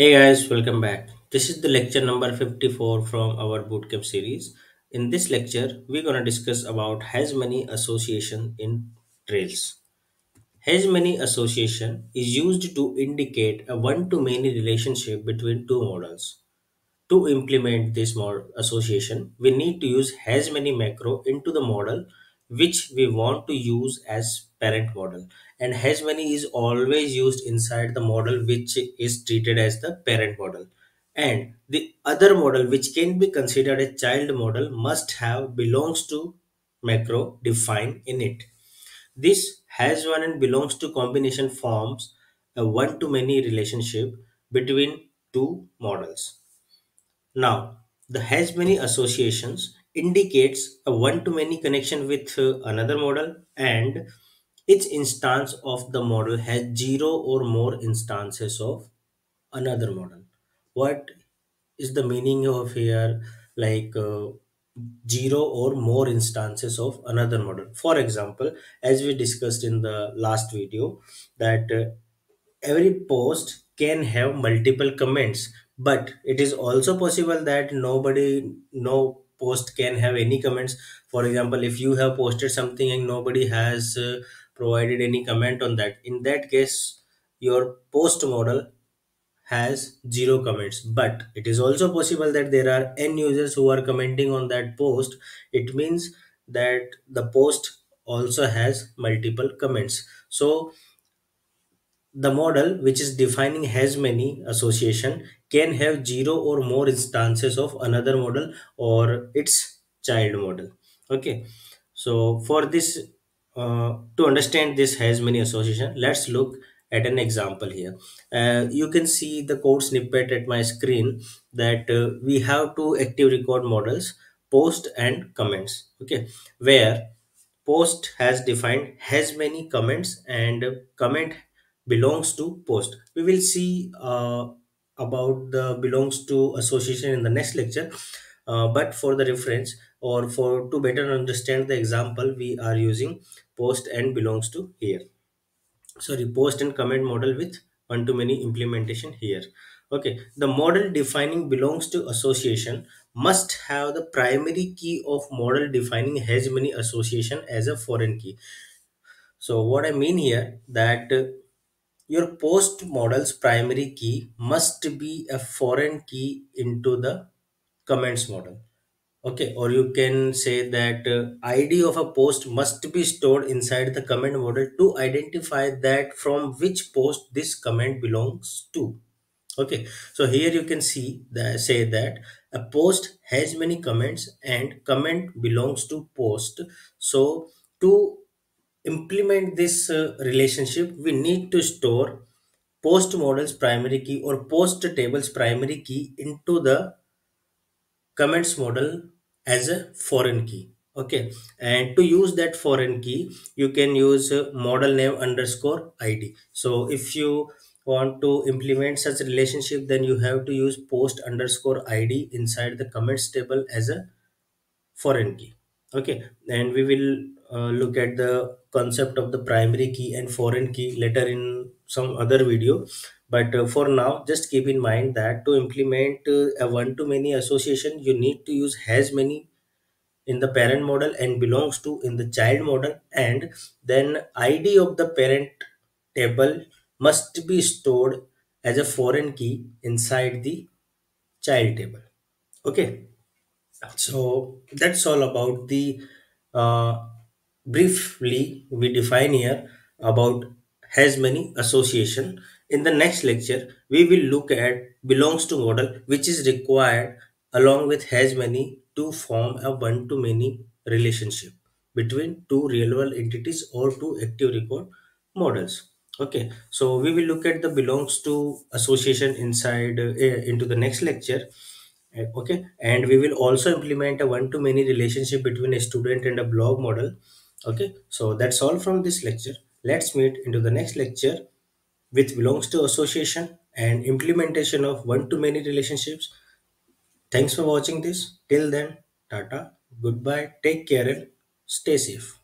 Hey guys, welcome back. This is the lecture number 54 from our bootcamp series. In this lecture, we're going to discuss about has-many association in Rails. Has-many association is used to indicate a one-to-many relationship between two models. To implement this association, we need to use has many macro into the model which we want to use as parent model. And has many is always used inside the model which is treated as the parent model. And the other model which can be considered a child model must have belongs to macro defined in it. This has one and belongs to combination forms a one to many relationship between two models. Now, the has many associations indicates a one-to-many connection with uh, another model and each instance of the model has zero or more instances of another model. What is the meaning of here like uh, zero or more instances of another model? For example, as we discussed in the last video that uh, every post can have multiple comments but it is also possible that nobody no post can have any comments. For example if you have posted something and nobody has uh, provided any comment on that in that case your post model has zero comments. But it is also possible that there are n users who are commenting on that post. It means that the post also has multiple comments. So the model, which is defining has many association, can have zero or more instances of another model or its child model. Okay, so for this, uh, to understand this has many association, let's look at an example here. Uh, you can see the code snippet at my screen that uh, we have two active record models, post and comments. Okay, where post has defined has many comments and comment belongs to post we will see uh, about the belongs to association in the next lecture. Uh, but for the reference or for to better understand the example we are using post and belongs to here. Sorry post and comment model with one to many implementation here. Okay the model defining belongs to association must have the primary key of model defining has many association as a foreign key. So what i mean here that uh, your post model's primary key must be a foreign key into the comments model. Okay, or you can say that uh, ID of a post must be stored inside the comment model to identify that from which post this comment belongs to. Okay, so here you can see that say that a post has many comments and comment belongs to post. So to implement this uh, relationship, we need to store post model's primary key or post table's primary key into the comments model as a foreign key. Okay. And to use that foreign key you can use uh, model name underscore id so if you want to implement such relationship then you have to use post underscore id inside the comments table as a foreign key. Okay. And we will uh, look at the concept of the primary key and foreign key later in some other video. But uh, for now just keep in mind that to implement uh, a one to many association you need to use has many in the parent model and belongs to in the child model. And then id of the parent table must be stored as a foreign key inside the child table. Okay? So that's all about the uh, briefly we define here about has many association. In the next lecture, we will look at belongs to model which is required along with has many to form a one to many relationship between two real world entities or two active record models. Okay, so we will look at the belongs to association inside uh, into the next lecture uh, okay and we will also implement a one-to-many relationship between a student and a blog model okay so that's all from this lecture. Let's meet into the next lecture which belongs to association and implementation of one-to-many relationships. Thanks for watching this. Till then tata. Goodbye. Take care and stay safe